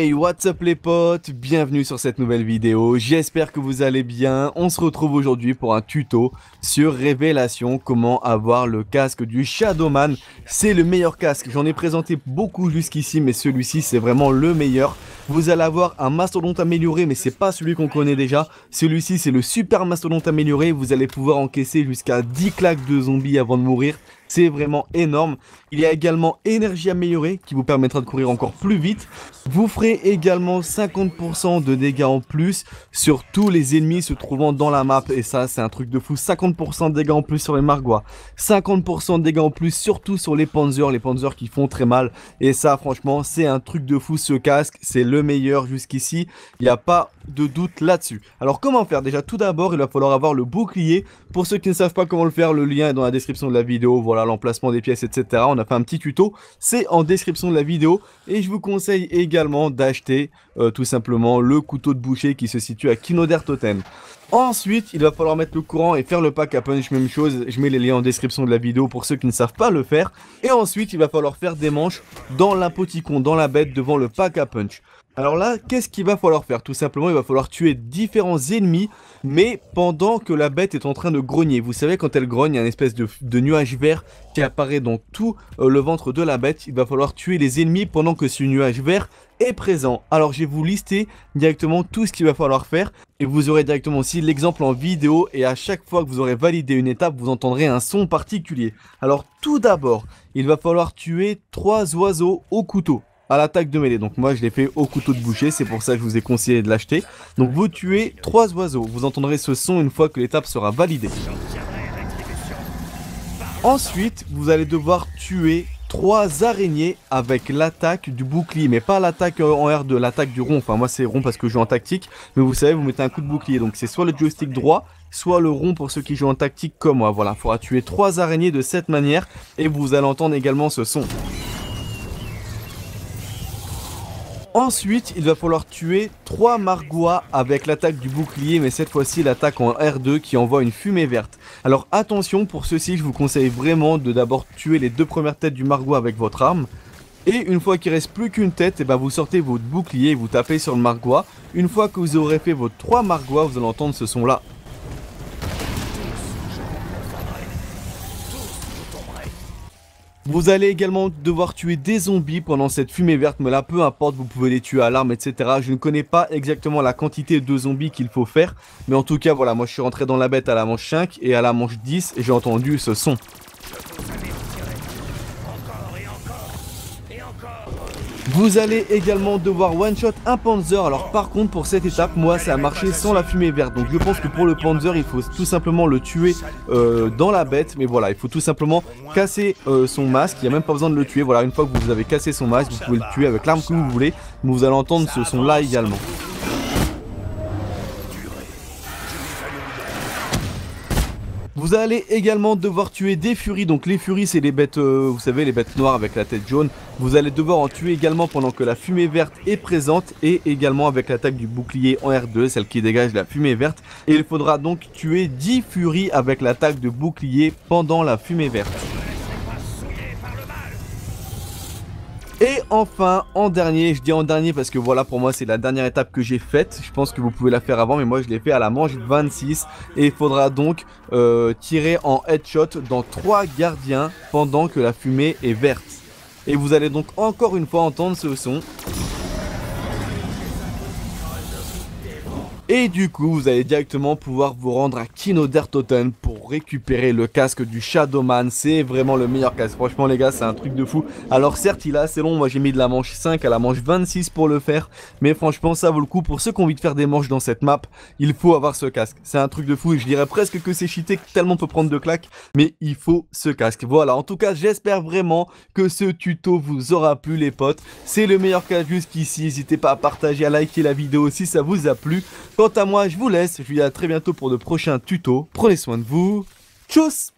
Hey, what's up les potes? Bienvenue sur cette nouvelle vidéo, j'espère que vous allez bien. On se retrouve aujourd'hui pour un tuto sur Révélation, comment avoir le casque du Shadowman. C'est le meilleur casque, j'en ai présenté beaucoup jusqu'ici, mais celui-ci c'est vraiment le meilleur. Vous allez avoir un mastodonte amélioré, mais c'est pas celui qu'on connaît déjà. Celui-ci c'est le super mastodonte amélioré, vous allez pouvoir encaisser jusqu'à 10 claques de zombies avant de mourir. C'est vraiment énorme. Il y a également énergie améliorée qui vous permettra de courir encore plus vite. Vous ferez également 50% de dégâts en plus sur tous les ennemis se trouvant dans la map. Et ça, c'est un truc de fou. 50% de dégâts en plus sur les Margois. 50% de dégâts en plus, surtout sur les Panzers. Les Panzers qui font très mal. Et ça, franchement, c'est un truc de fou. Ce casque, c'est le meilleur jusqu'ici. Il n'y a pas de doute là-dessus. Alors, comment faire? Déjà, tout d'abord, il va falloir avoir le bouclier. Pour ceux qui ne savent pas comment le faire, le lien est dans la description de la vidéo. Voilà l'emplacement des pièces, etc. On a fait un petit tuto, c'est en description de la vidéo. Et je vous conseille également d'acheter euh, tout simplement le couteau de boucher qui se situe à Kinoder Totem. Ensuite, il va falloir mettre le courant et faire le pack à punch, même chose, je mets les liens en description de la vidéo pour ceux qui ne savent pas le faire. Et ensuite, il va falloir faire des manches dans l'impoticon, dans la bête, devant le pack à punch. Alors là, qu'est-ce qu'il va falloir faire? Tout simplement, il va falloir tuer différents ennemis, mais pendant que la bête est en train de grogner. Vous savez, quand elle grogne, il y a une espèce de, nuage vert qui apparaît dans tout euh, le ventre de la bête. Il va falloir tuer les ennemis pendant que ce nuage vert est présent. Alors, je vais vous lister directement tout ce qu'il va falloir faire. Et vous aurez directement aussi l'exemple en vidéo. Et à chaque fois que vous aurez validé une étape, vous entendrez un son particulier. Alors, tout d'abord, il va falloir tuer trois oiseaux au couteau à l'attaque de mêlée. Donc moi je l'ai fait au couteau de boucher, c'est pour ça que je vous ai conseillé de l'acheter. Donc vous tuez trois oiseaux, vous entendrez ce son une fois que l'étape sera validée. Ensuite, vous allez devoir tuer trois araignées avec l'attaque du bouclier, mais pas l'attaque en R2, l'attaque du rond. Enfin, moi c'est rond parce que je joue en tactique, mais vous savez, vous mettez un coup de bouclier. Donc c'est soit le joystick droit, soit le rond pour ceux qui jouent en tactique comme moi. Voilà, il faudra tuer trois araignées de cette manière et vous allez entendre également ce son. Ensuite, il va falloir tuer 3 margois avec l'attaque du bouclier, mais cette fois-ci l'attaque en R2 qui envoie une fumée verte. Alors attention, pour ceci, je vous conseille vraiment de d'abord tuer les deux premières têtes du margot avec votre arme. Et une fois qu'il reste plus qu'une tête, eh ben vous sortez votre bouclier et vous tapez sur le margois. Une fois que vous aurez fait vos 3 margois, vous allez entendre ce son là. Vous allez également devoir tuer des zombies pendant cette fumée verte, mais là peu importe, vous pouvez les tuer à l'arme, etc. Je ne connais pas exactement la quantité de zombies qu'il faut faire, mais en tout cas voilà, moi je suis rentré dans la bête à la manche 5 et à la manche 10 et j'ai entendu ce son. Vous allez également devoir one-shot un Panzer. Alors par contre pour cette étape, moi ça a marché sans la fumée verte. Donc je pense que pour le Panzer, il faut tout simplement le tuer euh, dans la bête. Mais voilà, il faut tout simplement casser euh, son masque. Il n'y a même pas besoin de le tuer. Voilà, une fois que vous avez cassé son masque, vous pouvez le tuer avec l'arme que vous voulez. Mais vous allez entendre ce son là également. Vous allez également devoir tuer des furies. Donc les furies, c'est les bêtes, euh, vous savez, les bêtes noires avec la tête jaune. Vous allez devoir en tuer également pendant que la fumée verte est présente et également avec l'attaque du bouclier en R2, celle qui dégage la fumée verte. Et il faudra donc tuer 10 furies avec l'attaque de bouclier pendant la fumée verte. Et enfin, en dernier, je dis en dernier parce que voilà, pour moi, c'est la dernière étape que j'ai faite. Je pense que vous pouvez la faire avant, mais moi, je l'ai fait à la manche 26. Et il faudra donc euh, tirer en headshot dans trois gardiens pendant que la fumée est verte. Et vous allez donc encore une fois entendre ce son. Et du coup, vous allez directement pouvoir vous rendre à Kinodertoten pour récupérer le casque du Shadowman. C'est vraiment le meilleur casque. Franchement, les gars, c'est un truc de fou. Alors, certes, il est assez long. Moi, j'ai mis de la manche 5 à la manche 26 pour le faire. Mais franchement, ça vaut le coup. Pour ceux qui ont envie de faire des manches dans cette map, il faut avoir ce casque. C'est un truc de fou. Et je dirais presque que c'est cheaté, tellement on peut prendre de claques. Mais il faut ce casque. Voilà. En tout cas, j'espère vraiment que ce tuto vous aura plu, les potes. C'est le meilleur casque jusqu'ici. N'hésitez pas à partager, à liker la vidéo si ça vous a plu. Quant à moi, je vous laisse. Je vous dis à très bientôt pour de prochains tutos. Prenez soin de vous. Tchuss